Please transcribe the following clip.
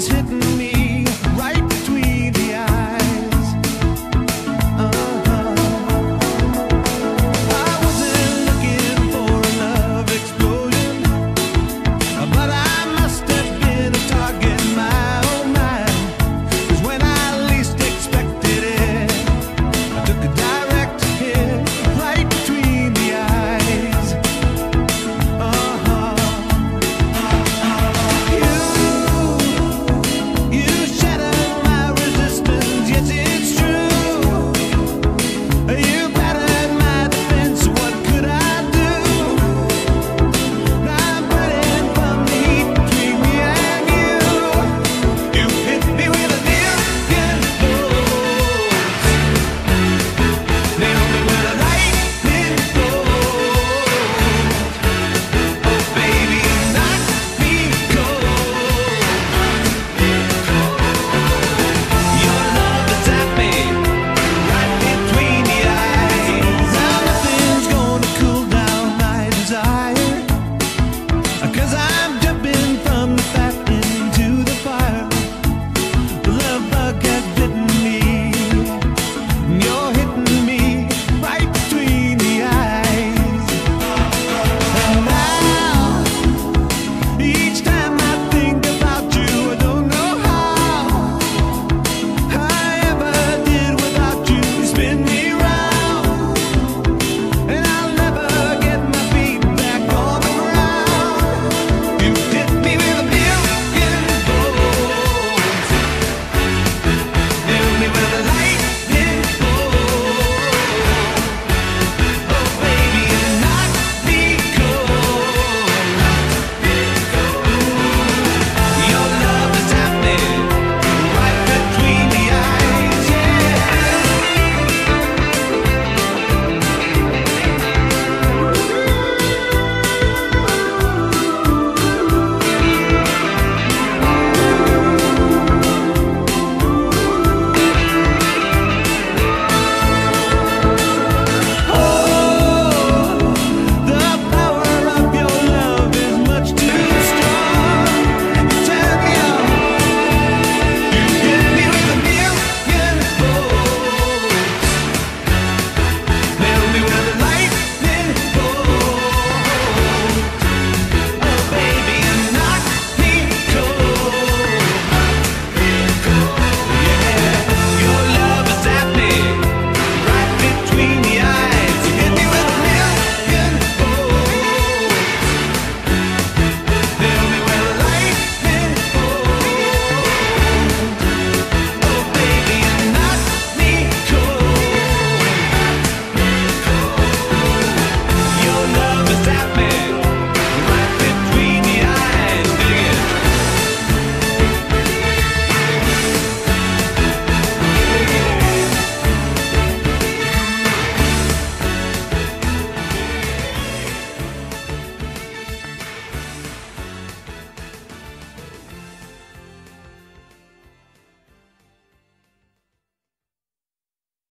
starts hitting